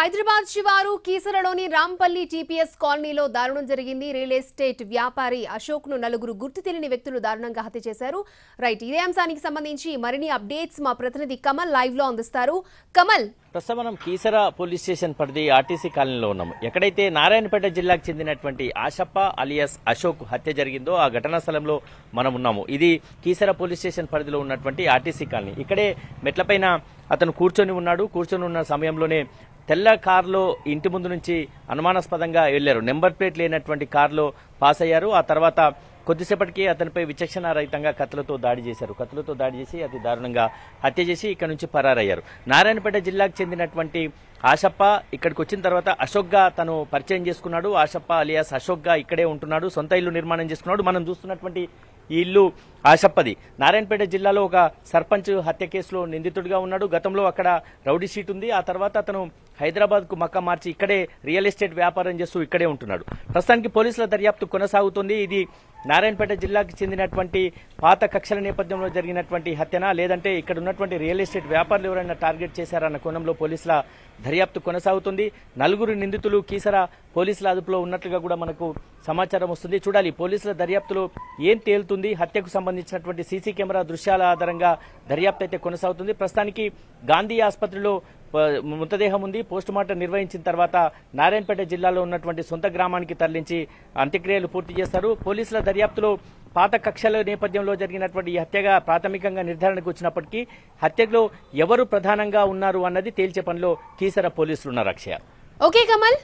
హైదరాబాద్ శివారు కీసరలోని రాంపల్లి టీపీఎస్ కాలనీలో దారుణం జరిగింది. రియల్ ఎస్టేట్ వ్యాపారి అశోక్ను నలుగురు గుర్తు తెలియని వ్యక్తులు దారుణంగా హత్య చేశారు. రైట్ ఇదే అంశానికి సంబంధించి మరిన్ని అప్డేట్స్ మా ప్రతినిధి కమల్ లైవ్లో అందిస్తారు. కమల్. ప్రస్తుతం మనం కీసర పోలీస్ స్టేషన్ పరిధి ఆర్టీసీ కాలనీలో ఉన్నాము. ఎక్కడైతే నారాయణపేట జిల్లాకు చెందినటువంటి ఆశప్ప అలియాస్ అశోక్ హత్య జరిగిందో ఆ ఘటనా స్థలంలో మనం ఉన్నాము. ఇది కీసర పోలీస్ స్టేషన్ పరిధిలో ఉన్నటువంటి ఆర్టీసీ కాలనీ. ఇక్కడే మెట్లపైన అతను కూర్చొని ఉన్నాడు. కూర్చొని ఉన్న సమయంలోనే తెల్ల కారులో ఇంటి ముందు నుంచి అనుమానాస్పదంగా వెళ్ళారు నెంబర్ ప్లేట్ లేనటువంటి కారులో పాస్ అయ్యారు. ఆ తర్వాత కొద్దిసేపటికి అతనిపై విచక్షణ రహితంగా కత్తులతో దాడి చేశారు. కత్తులతో దాడి చేసి అతి దారుణంగా హత్య చేసి ఇక్కడ నుంచి పరారయ్యారు. నారాయణపేట జిల్లాకు చెందినటువంటి ఆశప్ప ఇక్కడికి వచ్చిన తర్వాత అశోక్గా తను పరిచయం చేసుకున్నాడు. ఆశప్ప అలియాస్ అశోక్గా ఇక్కడే ఉంటున్నాడు. సొంత ఇల్లు నిర్మాణం చేసుకున్నాడు. మనం చూస్తున్నటువంటి ఈ ఇల్లు ఆశప్పది. నారాయణపేట జిల్లాలో ఒక సర్పంచ్ హత్య కేసులో నిందితుడిగా ఉన్నాడు. గతంలో అక్కడ రౌడీ షీట్ ఉంది. ఆ తర్వాత అతను హైదరాబాద్కు మక్క మార్చి ఇక్కడే రియల్ ఎస్టేట్ వ్యాపారం చేస్తూ ఇక్కడే ఉంటున్నాడు. ప్రస్తుతానికి పోలీసుల దర్యాప్తు కొనసాగుతుంది. ఇది నారాయణపేట జిల్లాకు చెందినటువంటి పాత కక్షల నేపథ్యంలో జరిగినటువంటి హత్యనా? లేదంటే ఇక్కడ ఉన్నటువంటి రియల్ ఎస్టేట్ వ్యాపారులు ఎవరైనా టార్గెట్ చేశారన్న కోణంలో పోలీసుల దర్యాప్తు కొనసాగుతుంది. నలుగురు నిందితులు కీసర పోలీసుల అదుపులో ఉన్నట్లుగా కూడా మనకు సమాచారం వస్తుంది. చూడాలి పోలీసుల దర్యాప్తులో ఏం తేలుతుంది? హత్యకు సంబంధించినటువంటి సీసీ కెమెరా దృశ్యాల ఆధారంగా దర్యాప్తు అయితే కొనసాగుతుంది. ప్రస్తుతానికి గాంధీ ఆసుపత్రిలో మృతదేహం ఉంది. పోస్ట్ మార్టం నిర్వహించిన తర్వాత నారాయణపేట జిల్లాలో ఉన్నటువంటి సొంత గ్రామానికి తరలించి అంత్యక్రియలు పూర్తి చేస్తారు. పోలీసుల దర్యాప్తులో పాత కక్షల నేపథ్యంలో జరిగినటువంటి ఈ హత్యగా ప్రాథమికంగా నిర్ధారణకు వచ్చినప్పటికీ హత్యలో ఎవరు ప్రధానంగా ఉన్నారు అన్నది తేల్చే పనిలో కీసర పోలీసులున్నారు అక్షయ. ఓకే కమల్.